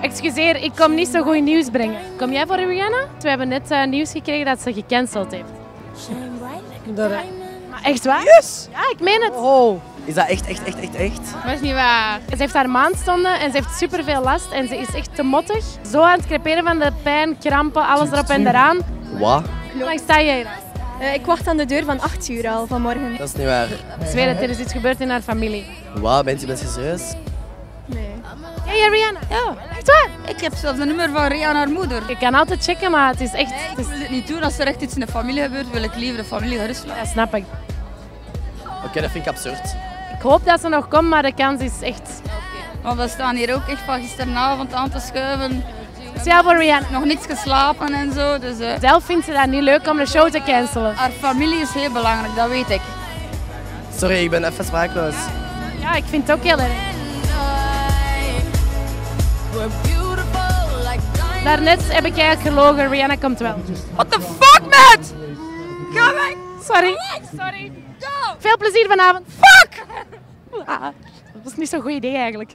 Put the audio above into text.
Excuseer, ik kom niet zo goed nieuws brengen. Kom jij voor Rihanna? We hebben net uh, nieuws gekregen dat ze gecanceld heeft. Maar echt waar? Yes! Ja, ik meen het. Oh. Is dat echt, echt, echt, echt, echt? Dat is niet waar. Ze heeft haar maandstonden en ze heeft superveel last en ze is echt te mottig. Zo aan het creperen van de pijn, krampen, alles erop en eraan. Wat? Hoe lang sta je hier? Uh, ik wacht aan de deur van 8 uur al vanmorgen. Dat is niet waar. Ik zweer het, er is iets gebeurd in haar familie. Wat? Bent je bent je serieus? Nee. Ken je Rihanna? Ja. Echt waar? Ik heb zelfs een nummer van Rihanna haar moeder. Je kan altijd checken, maar het is echt... Nee, ik het is- wil dit niet doen. Als er echt iets in de familie gebeurt, wil ik liever de familie gerust laten. Ja, snap ik. Oké, dat vind ik absurd. Ik hoop dat ze nog komt, maar de kans is echt... Want we staan hier ook echt van gisteravond aan te schuiven. Speciaal voor Rihanna. Nog niets geslapen en zo. Dus eh, Zelf vindt ze dat niet leuk om de show te cancelen. haar familie is heel belangrijk, dat weet ik. Sorry, ik ben even sprakeloos. Ja, ik vind het ook heel erg. Daarnet heb ik eigenlijk gelogen, Rihanna komt wel. What the fuck, man? Ga weg! Sorry. Sorry. Go! Veel plezier vanavond. Fuck! Ah, dat was niet zo'n goed idee eigenlijk.